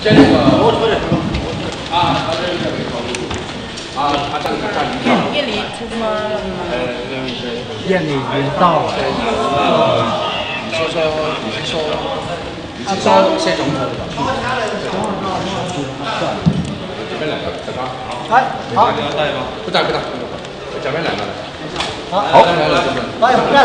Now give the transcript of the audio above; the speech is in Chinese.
在个，我昨，啊，他这个没，啊，他讲的里，出里，哎，里已经到了，说说，说，他，多谢总统。准备两个，不讲。好，好，不讲不讲，不讲，不讲，准备两个。好，好，来，不讲。